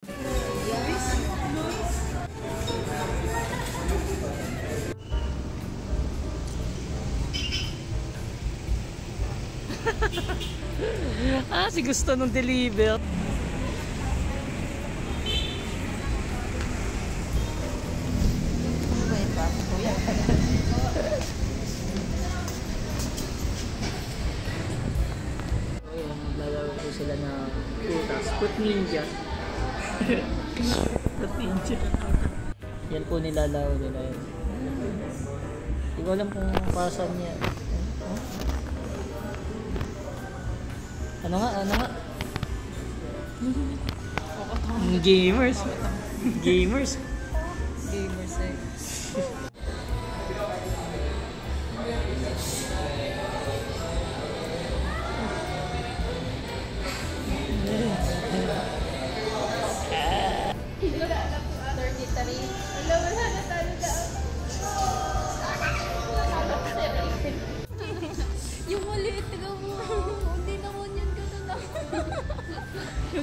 ah, si gusto nung deliver. Ayan, naglalaro ko sila ng prutas. Fruit ninja. Yan po nilalaro nila yun. Hindi ko alam kung para saan. Oh. Ano nga, ano nga? Gamers. Gamers. Gamers eh.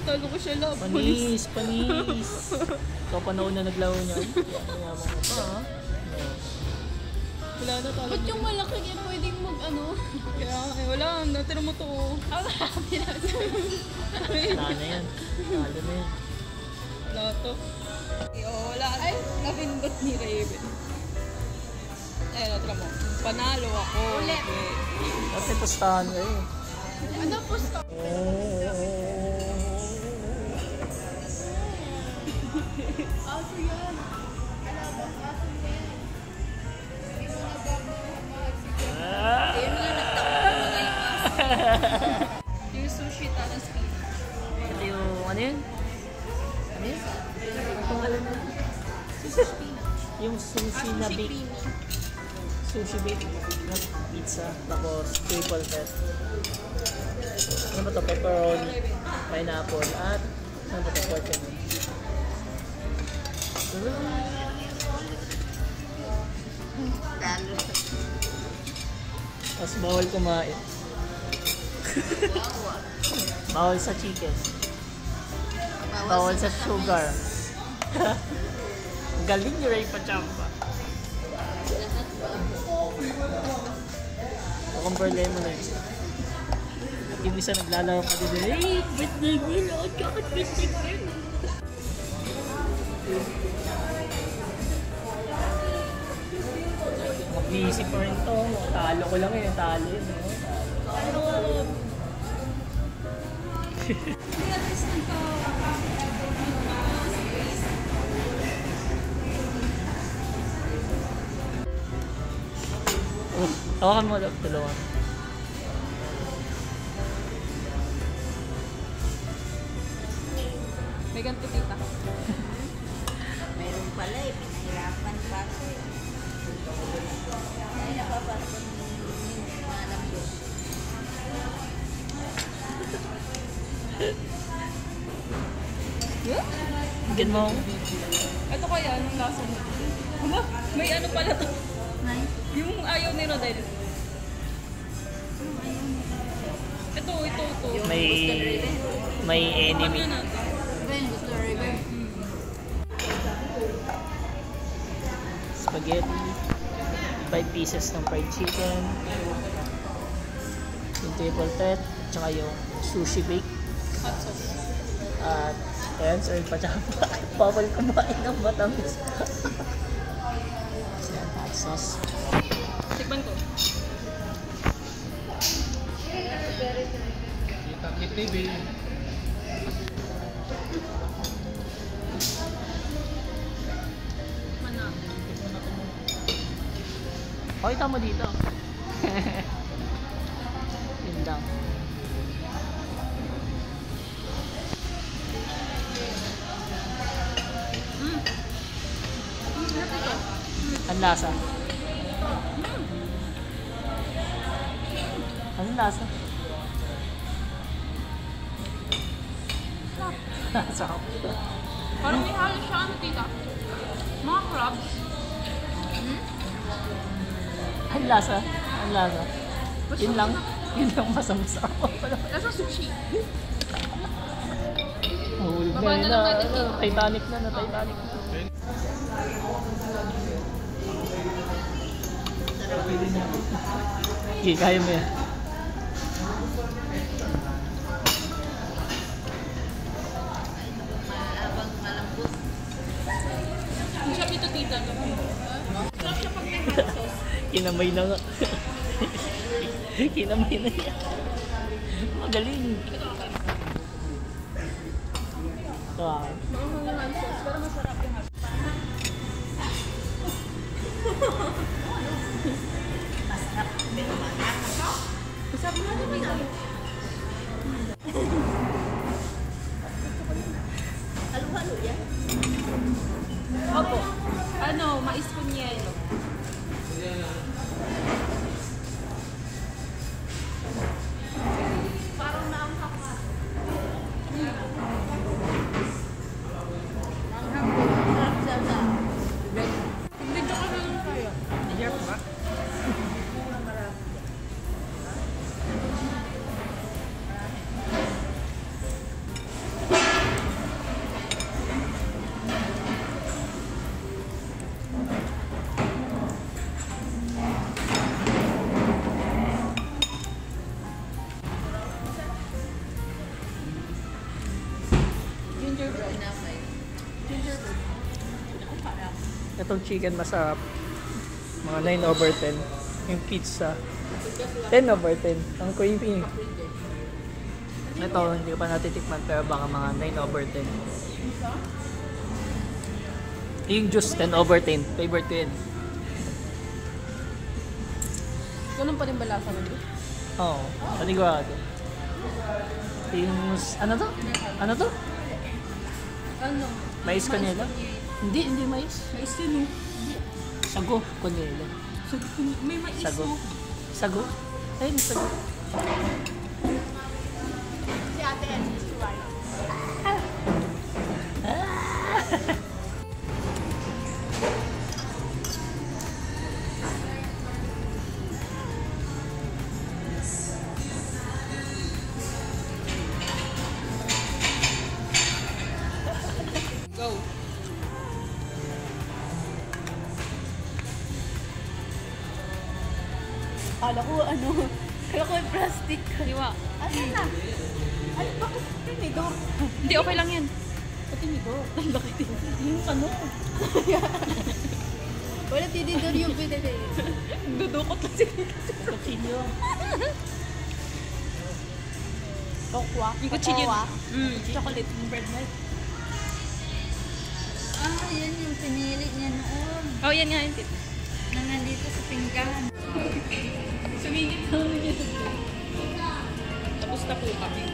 talo ko siya love. Panis, panis. Ikaw panahon na naglaro niya. Yan, yaman ko pa, ha? Wala na talo. Ba't yung malaki yan pwedeng mag ano? Kaya eh, wala. Natira mo to. oh. Ah. Wala na yan. Talo na yan. Wala to. Eh, oh, wala. Ay, napindot ni Raven. Ay, natira mo. Panalo ako. Ulit. Okay. Kasi pustahan ka eh. Ano pusto? Aso yan. Alabang aso yan. Hindi mo nagmamahal si Yung sushi talas spinach. Ito yung ano yun? Ano yun? Pangalan na Yung sushi na bake. Sushi bake na pizza. Tapos triple pet. Ano ba ito? Pepperoni, pineapple, at ano ba ito? Pork and Tapos bawal kumain. bawal sa chicken. Bawal sa sugar. Galing ni Ray Pachamba. Cucumber lemon na yun. At yung isa naglalaro pa din. Hey, ba't naglalaro ka? Ba't ba't Mag-iisip pa rin to. Talo ko lang eh. Talo yun. no? Talo ko. Tawakan mo ulit. Tulungan. May ganito tita. Meron pala eh, pinahirapan pa eh. Bigyan mo. Ito kaya, anong lasa mo? Hala, may ano pala to. Nay, Yung ayaw ni Rodel. Ito, ito, ito. May may enemy. River? Spaghetti. 5 pieces ng fried chicken. Yung triple pet. Tsaka yung sushi bake. Hot sauce. At ayan, sir, pachapa. Bawal kumain ng matamis. Ayan, hot sauce. Tikman ko. Mana. Pakita mo dito. Yun lang. Mm. Mm, ano ito? Ang lasa. Lasa? Sarap. Parang may halos siya ano tita. Mga crabs. Ang lasa. Ang lasa. Yun lang. Yun lang masamsa. Lasa sushi. oh, Nahulog na Baba na yun na, ano. Titanic na, na Titanic na. Okay, kaya mo yan. Maabang malambot. Ang siya dito tita. Sarap siya pag may hot sauce. Kinamay na nga. Kinamay na yan. Magaling. Wow. Pero masarap yung hot sauce. Masarap nga naman ah. Halo-halo yan. Opo. Ano, mais con Itong chicken masarap. Mga 9 over 10. Yung pizza. 10 over 10. Ang creamy. Ito, hindi ko pa natitikman pero baka mga 9 over 10. Yung juice, 10 over 10. Favorite ko yun. Ganun pa rin ba lasa mo? Oo, panigurado. Yung, ano to? Ano to? Ano? Mais kanila? Hindi, hindi mais. Mais yun oh. Sago, kanila. Sago, may mais Sago. oh. Sago? Ayun, sago. Si ate yan, si Kala ko ano, kala ko yung plastic. Hiwa. Asan na? Ay, bakit tinidor? Hindi, okay lang yan. Go. Ang laki din. Yung ano? Wala tinidor yung pinili. Dudukot lang siya. Kutsilyo. Kokwa. Yung. Kokwa. Mm, chocolate. Yung bread milk. Ah, yan yung pinili niya noon. Oh, yan nga yung tip. Na nandito sa pinggan. Sumingit na yun. Tapos na po kami.